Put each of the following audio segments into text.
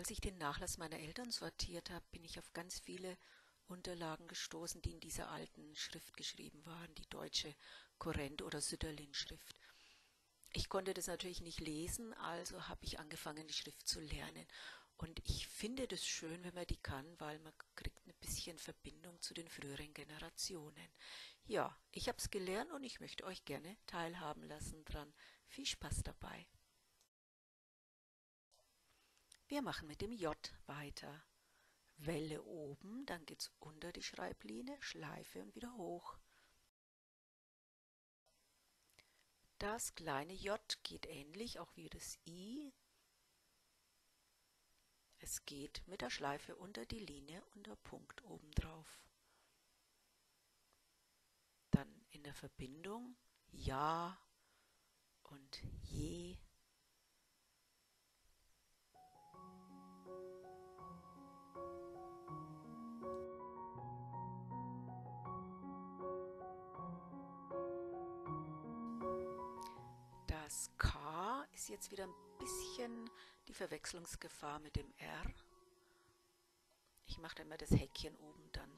Als ich den Nachlass meiner Eltern sortiert habe, bin ich auf ganz viele Unterlagen gestoßen, die in dieser alten Schrift geschrieben waren, die deutsche Korrent- oder Sütterlin-Schrift. Ich konnte das natürlich nicht lesen, also habe ich angefangen, die Schrift zu lernen. Und ich finde das schön, wenn man die kann, weil man kriegt ein bisschen Verbindung zu den früheren Generationen. Ja, ich habe es gelernt und ich möchte euch gerne teilhaben lassen dran. Viel Spaß dabei. Wir machen mit dem J weiter. Welle oben, dann geht es unter die Schreiblinie, Schleife und wieder hoch. Das kleine J geht ähnlich auch wie das I. Es geht mit der Schleife unter die Linie und der Punkt oben drauf. Dann in der Verbindung Ja und Je. Das K ist jetzt wieder ein bisschen die Verwechslungsgefahr mit dem R. Ich mache da immer das Häkchen oben dann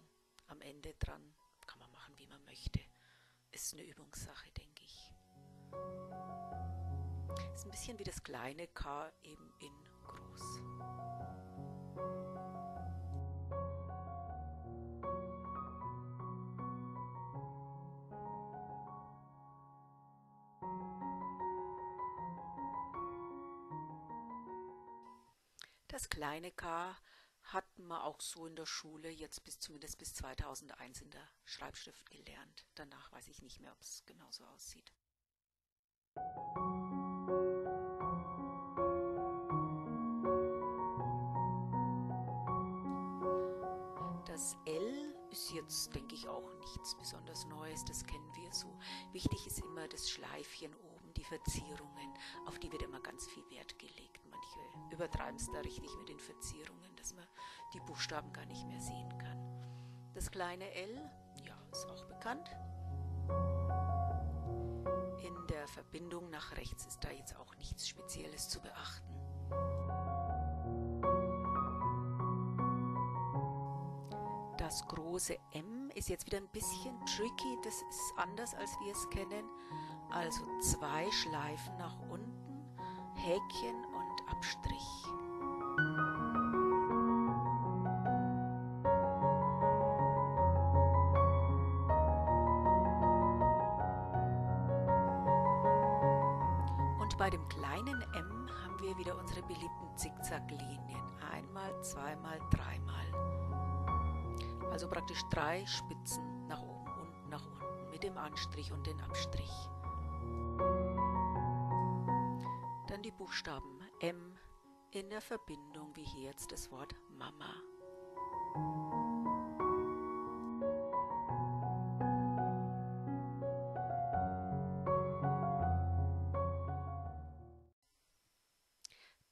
am Ende dran. Kann man machen, wie man möchte. Ist eine Übungssache, denke ich. Ist ein bisschen wie das kleine K eben in groß. Das kleine K hatten wir auch so in der Schule, jetzt bis zumindest bis 2001 in der Schreibschrift gelernt. Danach weiß ich nicht mehr, ob es genauso aussieht. Das L ist jetzt, denke ich, auch nichts besonders Neues, das kennen wir so. Wichtig ist immer das Schleifchen oben, die Verzierungen, auf die wird immer ganz viel Wert gelegt. Übertreiben es da richtig mit den Verzierungen, dass man die Buchstaben gar nicht mehr sehen kann. Das kleine L, ja, ist auch bekannt. In der Verbindung nach rechts ist da jetzt auch nichts Spezielles zu beachten. Das große M ist jetzt wieder ein bisschen tricky, das ist anders als wir es kennen. Also zwei Schleifen nach unten, Häkchen Abstrich. Und bei dem kleinen M haben wir wieder unsere beliebten Zickzacklinien. Einmal, zweimal, dreimal. Also praktisch drei Spitzen nach oben und nach unten mit dem Anstrich und dem Abstrich. Dann die Buchstaben M in der Verbindung wie hier jetzt das Wort Mama.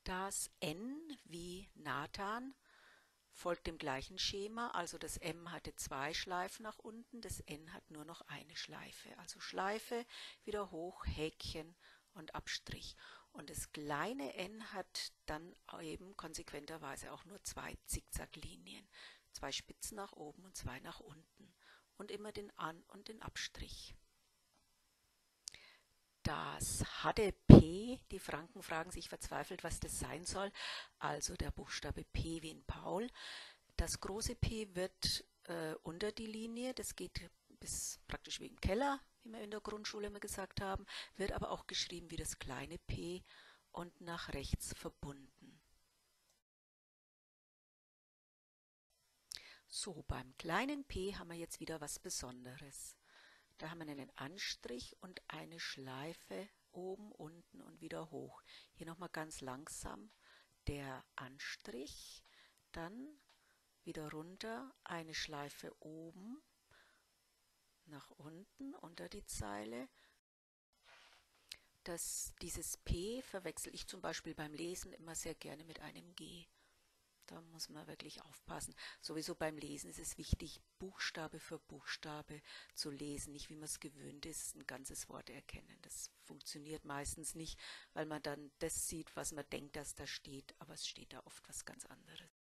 Das N wie Nathan folgt dem gleichen Schema, also das M hatte zwei Schleifen nach unten, das N hat nur noch eine Schleife. Also Schleife, wieder hoch, Häkchen und Abstrich. Und das kleine n hat dann eben konsequenterweise auch nur zwei Zickzacklinien. Zwei Spitzen nach oben und zwei nach unten. Und immer den An- und den Abstrich. Das HDP, die Franken fragen sich verzweifelt, was das sein soll. Also der Buchstabe P wie in Paul. Das große P wird äh, unter die Linie, das geht bis praktisch wie im Keller, wie wir in der Grundschule immer gesagt haben, wird aber auch geschrieben wie das kleine p und nach rechts verbunden. So, beim kleinen p haben wir jetzt wieder was Besonderes. Da haben wir einen Anstrich und eine Schleife oben, unten und wieder hoch. Hier nochmal ganz langsam der Anstrich, dann wieder runter, eine Schleife oben, nach unten unter die Zeile. Das, dieses P verwechsel ich zum Beispiel beim Lesen immer sehr gerne mit einem G. Da muss man wirklich aufpassen. Sowieso beim Lesen ist es wichtig, Buchstabe für Buchstabe zu lesen, nicht wie man es gewöhnt ist, ein ganzes Wort erkennen. Das funktioniert meistens nicht, weil man dann das sieht, was man denkt, dass da steht, aber es steht da oft was ganz anderes.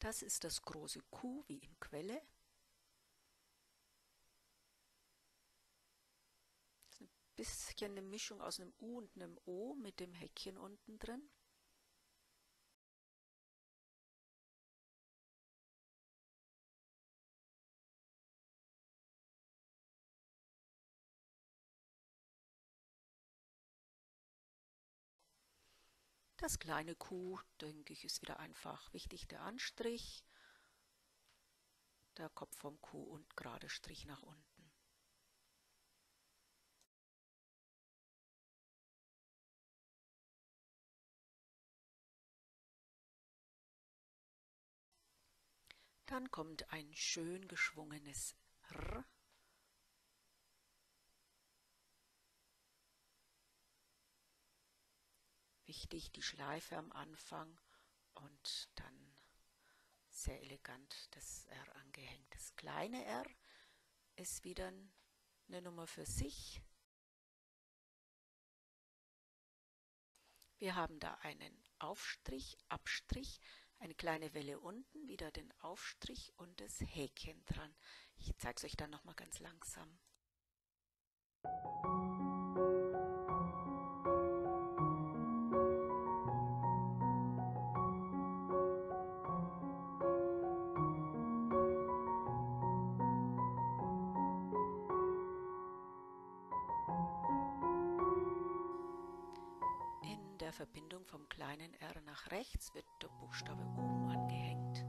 Das ist das große Q wie in Quelle. Das ist ein bisschen eine Mischung aus einem U und einem O mit dem Häkchen unten drin. Das kleine Q, denke ich, ist wieder einfach wichtig, der Anstrich, der Kopf vom Q und gerade Strich nach unten. Dann kommt ein schön geschwungenes R wichtig, die Schleife am Anfang und dann sehr elegant das R angehängt. Das kleine R ist wieder eine Nummer für sich. Wir haben da einen Aufstrich, Abstrich, eine kleine Welle unten, wieder den Aufstrich und das Häkchen dran. Ich zeige es euch dann nochmal ganz langsam. Der Verbindung vom kleinen r nach rechts wird der Buchstabe oben angehängt.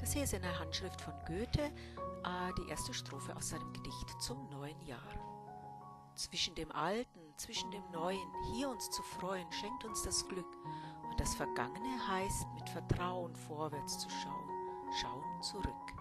Das hier ist eine Handschrift von Goethe, äh, die erste Strophe aus seinem Gedicht zum neuen Jahr. Zwischen dem Alten, zwischen dem Neuen, hier uns zu freuen, schenkt uns das Glück. Und das Vergangene heißt, mit Vertrauen vorwärts zu schauen, schauen zurück.